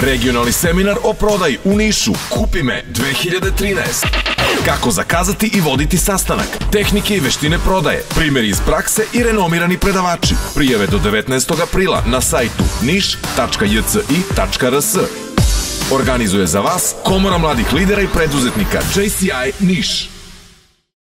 Regionalni seminar o prodaji u Nišu. Kupi me 2013. Kako zakazati i voditi sastanak. Tehnike i veštine prodaje. Primjeri iz prakse i renomirani predavači. Prijave do 19. aprila na sajtu niš.jci.rs. Organizuje za vas Komora mladih lidera i preduzetnika JCI Niš.